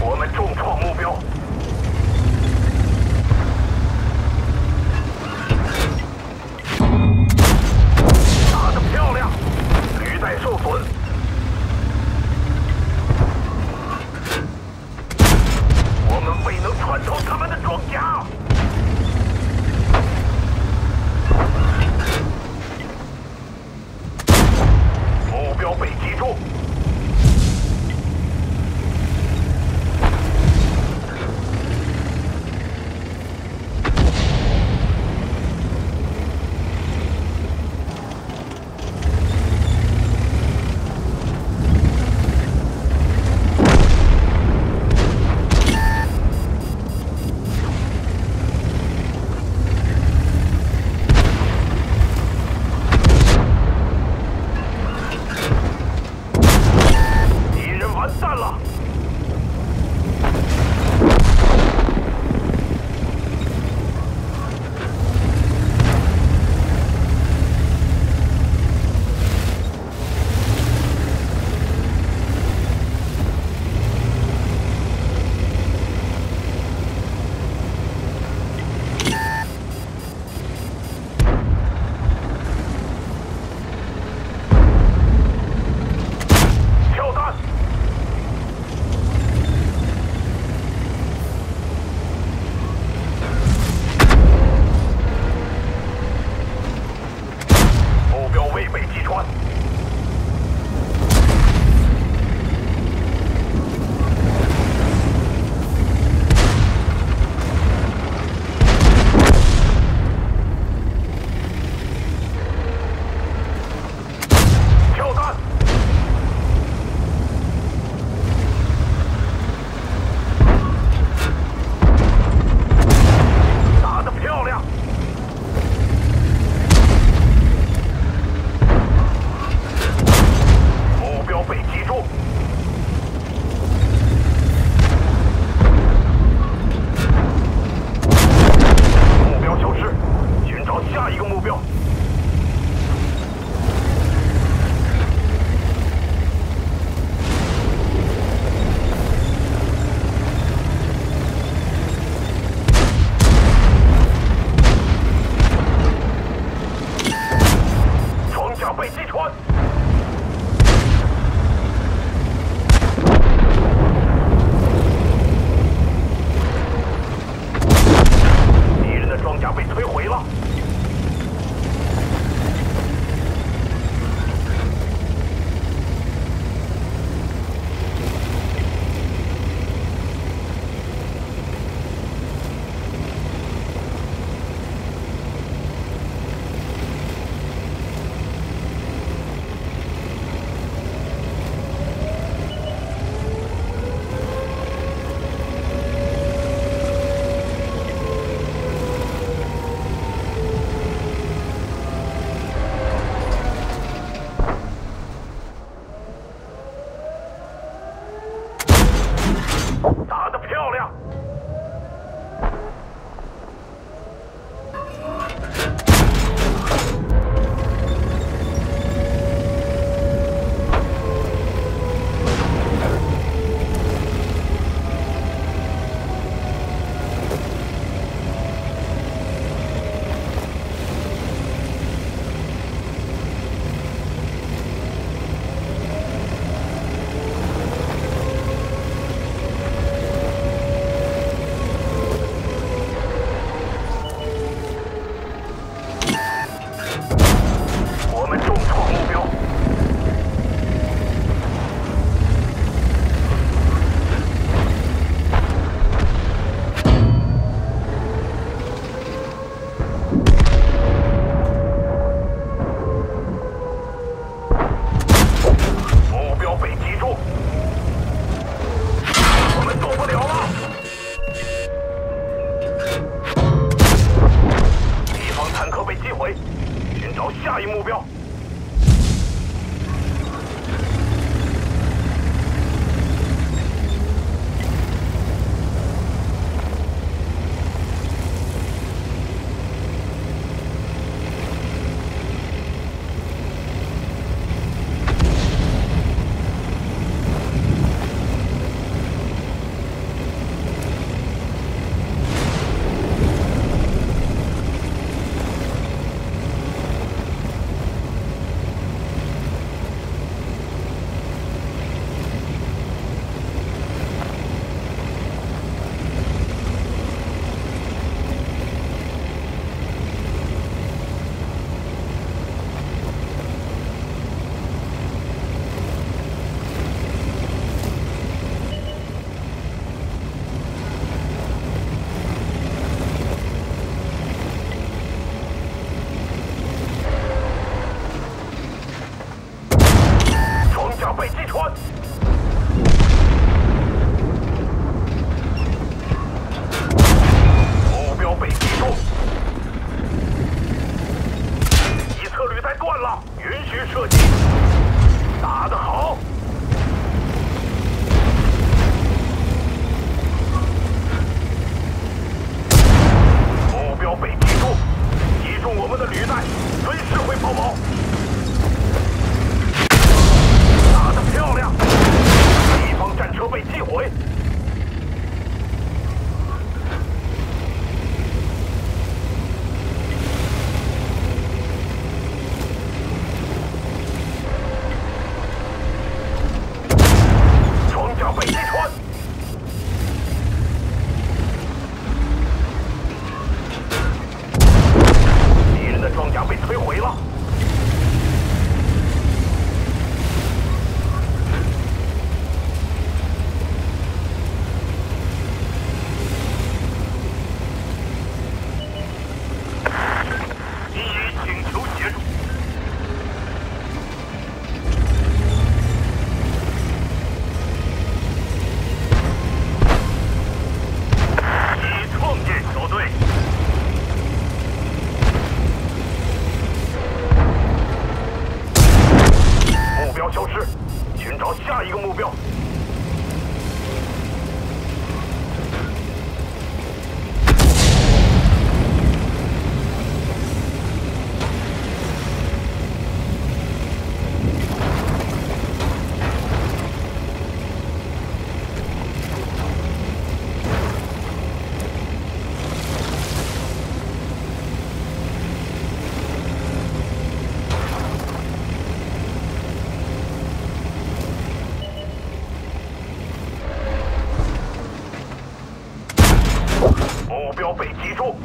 我们重创目标。时会目标被击中。